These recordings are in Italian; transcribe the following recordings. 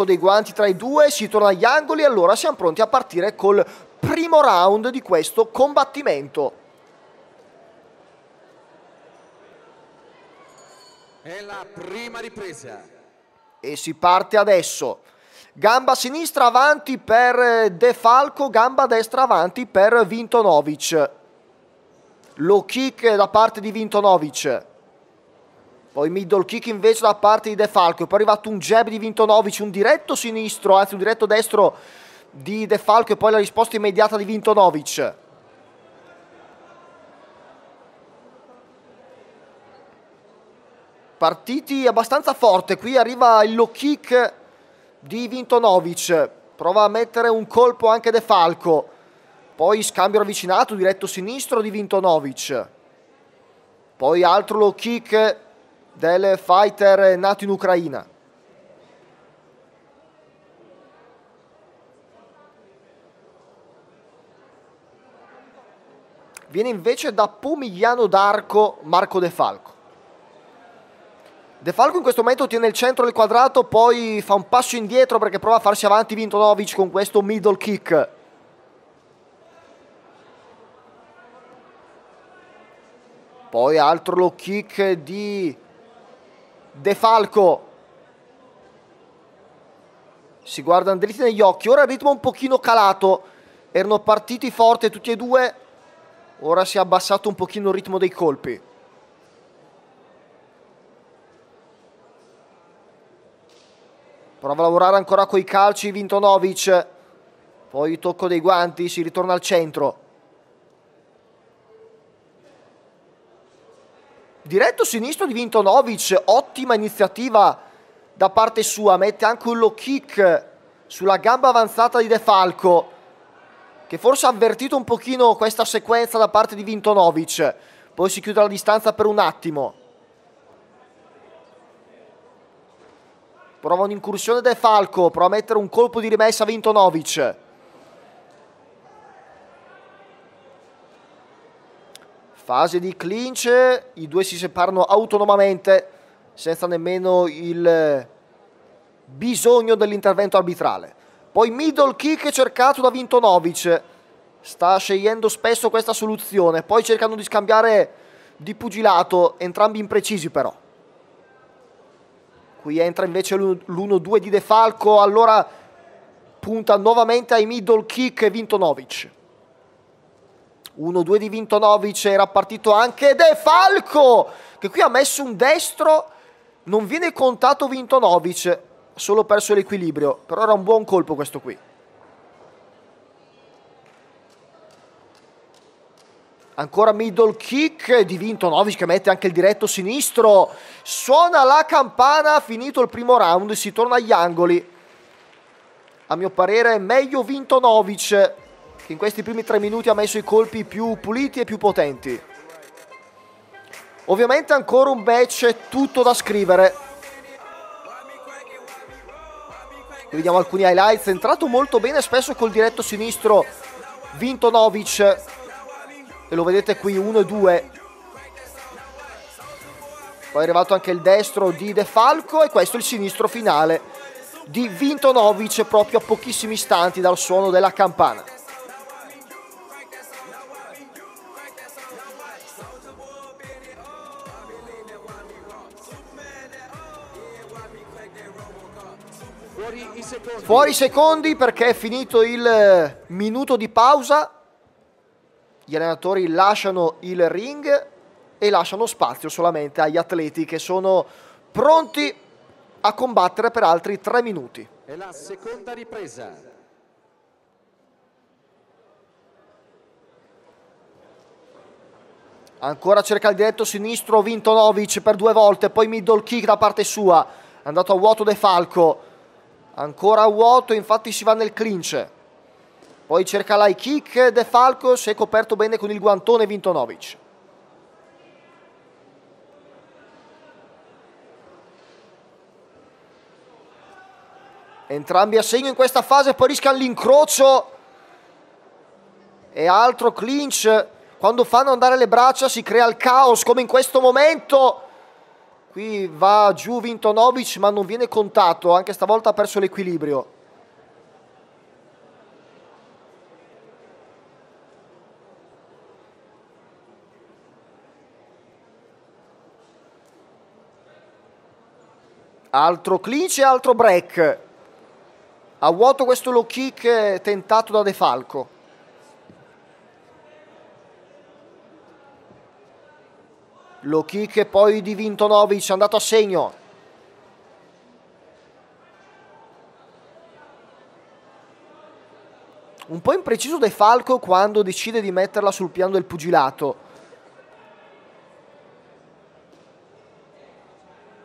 tocco dei guanti tra i due, si torna agli angoli e allora siamo pronti a partire col primo round di questo combattimento. È la prima ripresa. E si parte adesso. Gamba sinistra avanti per De Falco, gamba destra avanti per Vintonovic. Low kick da parte di Vintonovic. Poi middle kick invece da parte di De Falco. Poi è arrivato un jab di Vintonovic, un diretto sinistro, anzi un diretto destro di De Falco e poi la risposta immediata di Vintonovic. Partiti abbastanza forte, qui arriva il low kick di Vintonovic, prova a mettere un colpo anche De Falco, poi scambio ravvicinato, diretto sinistro di Vintonovic, poi altro low kick del fighter nato in Ucraina. Viene invece da Pomigliano d'Arco Marco De Falco. De Falco in questo momento tiene il centro del quadrato, poi fa un passo indietro perché prova a farsi avanti Vintonovic con questo middle kick. Poi altro low kick di De Falco. Si guardano dritti negli occhi. Ora il ritmo un pochino calato. Erano partiti forte tutti e due. Ora si è abbassato un pochino il ritmo dei colpi. Prova a lavorare ancora coi calci Vintonovic. Poi tocco dei guanti, si ritorna al centro. Diretto sinistro di Vintonovic, ottima iniziativa da parte sua, mette anche un low kick sulla gamba avanzata di De Falco, che forse ha avvertito un pochino questa sequenza da parte di Vintonovic. Poi si chiude la distanza per un attimo. Prova un'incursione De Falco, prova a mettere un colpo di rimessa a Vintonovic. Fase di clinch, i due si separano autonomamente senza nemmeno il bisogno dell'intervento arbitrale. Poi middle kick cercato da Vintonovic, sta scegliendo spesso questa soluzione, poi cercando di scambiare di pugilato, entrambi imprecisi però. Qui entra invece l'1-2 di De Falco, allora punta nuovamente ai middle kick Vintonovic. 1-2 di Vintonovic, era partito anche De Falco, che qui ha messo un destro, non viene contato Vintonovic, solo perso l'equilibrio, però era un buon colpo questo qui. Ancora middle kick di Vintonovic che mette anche il diretto sinistro. Suona la campana, finito il primo round, si torna agli angoli. A mio parere meglio Vintonovic che in questi primi tre minuti ha messo i colpi più puliti e più potenti. Ovviamente ancora un match tutto da scrivere. Qui vediamo alcuni highlights. È entrato molto bene spesso col diretto sinistro Vintonovic e lo vedete qui 1 2 poi è arrivato anche il destro di De Falco e questo è il sinistro finale di Vintonovic proprio a pochissimi istanti dal suono della campana Fuori i secondi perché è finito il minuto di pausa gli allenatori lasciano il ring e lasciano spazio solamente agli atleti che sono pronti a combattere per altri tre minuti. E la seconda ripresa. Ancora cerca il diretto sinistro Vintonovic per due volte, poi middle kick da parte sua. È andato a vuoto De Falco. Ancora vuoto, infatti si va nel clinch. Poi cerca l'high kick De Falco, si è coperto bene con il guantone Vintonovic. Entrambi a segno in questa fase, poi rischiano l'incrocio e altro clinch. Quando fanno andare le braccia si crea il caos come in questo momento. Qui va giù Vintonovic ma non viene contato, anche stavolta ha perso l'equilibrio. Altro clinch e altro break. A vuoto questo low kick tentato da De Falco. Low kick poi di Vintonovic, andato a segno. Un po' impreciso De Falco quando decide di metterla sul piano del pugilato.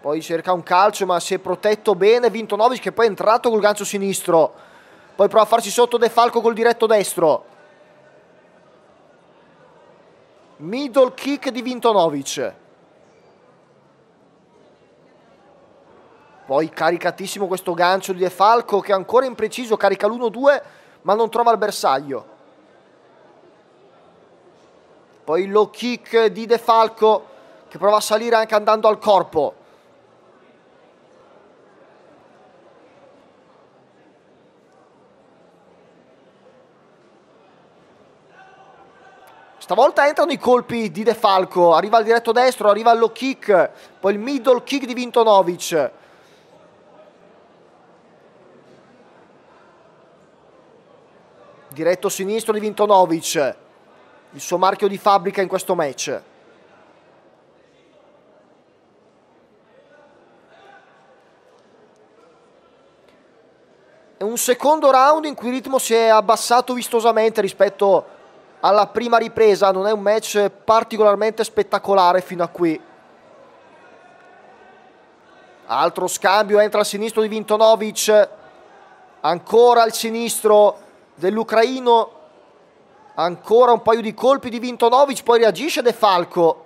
Poi cerca un calcio ma si è protetto bene Vintonovic che poi è entrato col gancio sinistro. Poi prova a farsi sotto De Falco col diretto destro. Middle kick di Vintonovic. Poi caricatissimo questo gancio di De Falco che è ancora impreciso, carica l'1-2 ma non trova il bersaglio. Poi low kick di De Falco che prova a salire anche andando al corpo. Stavolta entrano i colpi di De Falco, arriva il diretto destro, arriva il low kick, poi il middle kick di Vintonovic. Diretto sinistro di Vintonovic, il suo marchio di fabbrica in questo match. È un secondo round in cui il ritmo si è abbassato vistosamente rispetto a alla prima ripresa, non è un match particolarmente spettacolare fino a qui. Altro scambio, entra al sinistro di Vintonovic, ancora al sinistro dell'ucraino, ancora un paio di colpi di Vintonovic, poi reagisce De Falco.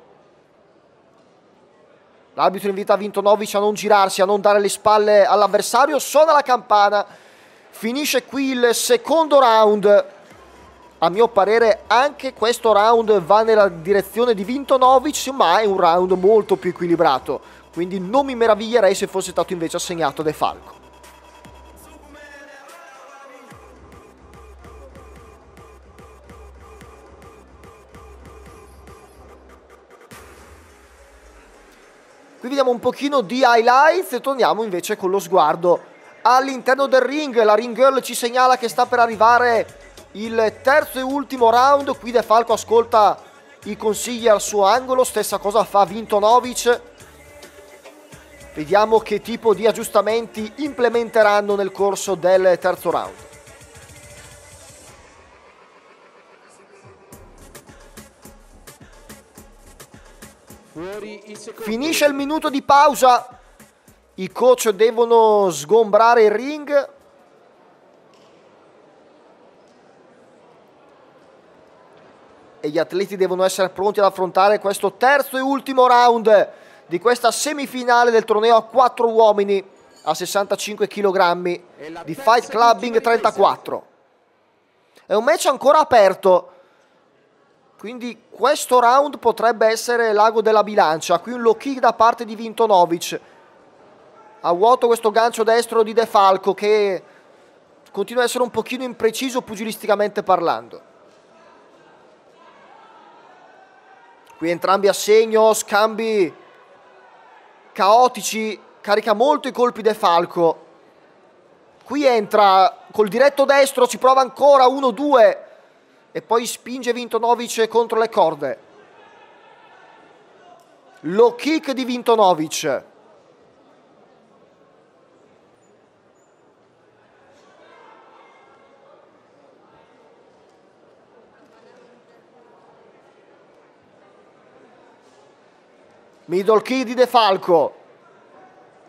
L'arbitro invita Vintonovic a non girarsi, a non dare le spalle all'avversario, suona la campana, finisce qui il secondo round a mio parere anche questo round va nella direzione di Vintonovic, ma è un round molto più equilibrato, quindi non mi meraviglierei se fosse stato invece assegnato De Falco. Qui vediamo un pochino di highlights e torniamo invece con lo sguardo all'interno del ring. La ring girl ci segnala che sta per arrivare il terzo e ultimo round, qui De Falco ascolta i consigli al suo angolo, stessa cosa fa Vintonovic. Vediamo che tipo di aggiustamenti implementeranno nel corso del terzo round. Finisce il minuto di pausa. I coach devono sgombrare il ring. E gli atleti devono essere pronti ad affrontare questo terzo e ultimo round di questa semifinale del torneo a quattro uomini a 65 kg di Fight Clubbing 34. È un match ancora aperto, quindi questo round potrebbe essere l'ago della bilancia. Qui un low kick da parte di Vintonovic. A vuoto questo gancio destro di De Falco che continua ad essere un pochino impreciso pugilisticamente parlando. Qui entrambi a segno, scambi caotici, carica molto i colpi De Falco. Qui entra col diretto destro, ci prova ancora 1-2 e poi spinge Vintonovic contro le corde. Low kick di Vintonovic. Middle kick di De Falco.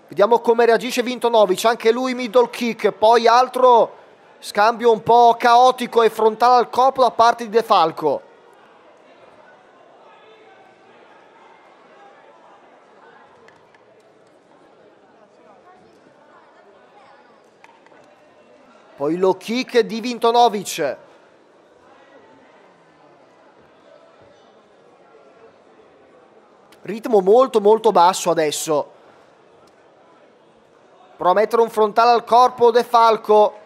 Vediamo come reagisce Vintonovic, anche lui middle kick, poi altro scambio un po' caotico e frontale al corpo da parte di De Falco. Poi low kick di Vintonovic. Ritmo molto molto basso adesso. Prova a mettere un frontale al corpo De Falco.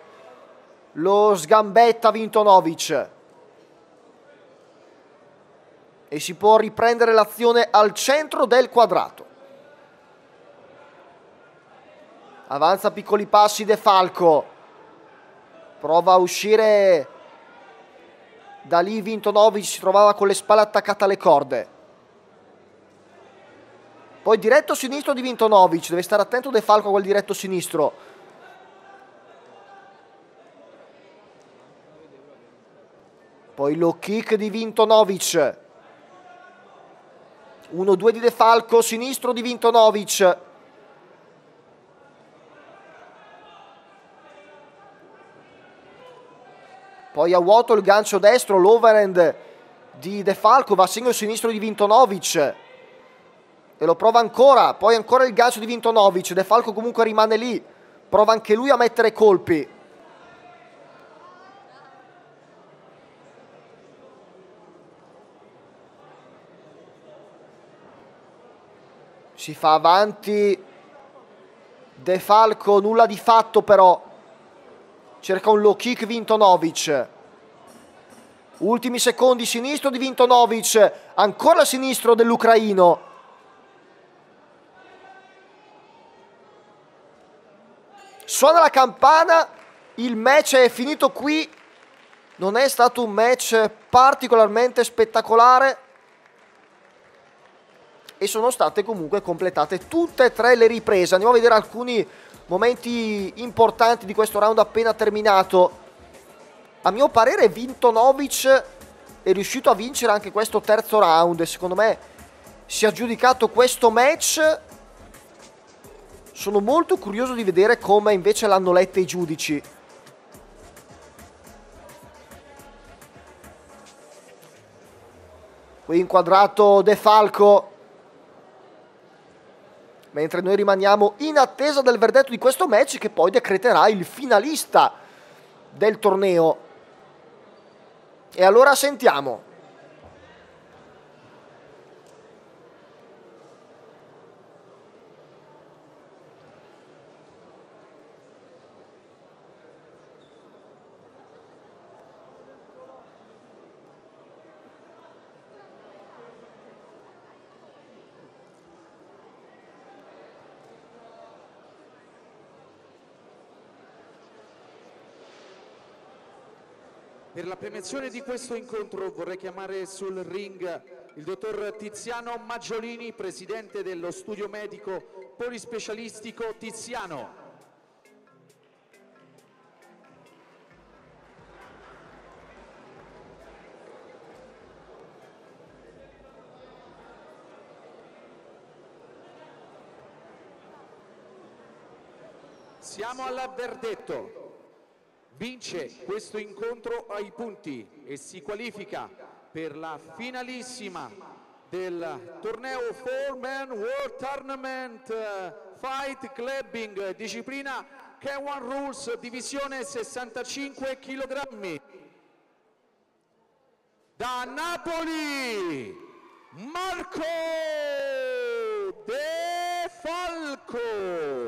Lo sgambetta Vintonovic. E si può riprendere l'azione al centro del quadrato. Avanza piccoli passi De Falco. Prova a uscire da lì Vintonovic si trovava con le spalle attaccate alle corde. Poi diretto sinistro di Vintonovic, deve stare attento De Falco a quel diretto sinistro. Poi lo kick di Vintonovic. 1-2 di De Falco, sinistro di Vintonovic. Poi a vuoto il gancio destro, l'overhand di De Falco, va a segno sinistro di Vintonovic. E lo prova ancora, poi ancora il gancio di Vintonovic. De Falco comunque rimane lì, prova anche lui a mettere colpi. Si fa avanti. De Falco, nulla di fatto però. Cerca un low kick Vintonovic ultimi secondi sinistro di Vintonovic ancora sinistro dell'ucraino suona la campana il match è finito qui non è stato un match particolarmente spettacolare e sono state comunque completate tutte e tre le riprese andiamo a vedere alcuni momenti importanti di questo round appena terminato. A mio parere Vintonovic è riuscito a vincere anche questo terzo round. Secondo me si è aggiudicato questo match. Sono molto curioso di vedere come invece l'hanno letto i giudici. Qui inquadrato De Falco mentre noi rimaniamo in attesa del verdetto di questo match che poi decreterà il finalista del torneo. E allora sentiamo. Per la premiazione di questo incontro vorrei chiamare sul ring il dottor Tiziano Maggiolini, presidente dello studio medico polispecialistico Tiziano. Siamo al verdetto vince questo incontro ai punti e si qualifica per la finalissima del torneo Four-Man World Tournament eh, Fight Clubbing, disciplina K1 Rules, divisione 65 kg. Da Napoli, Marco De Falco.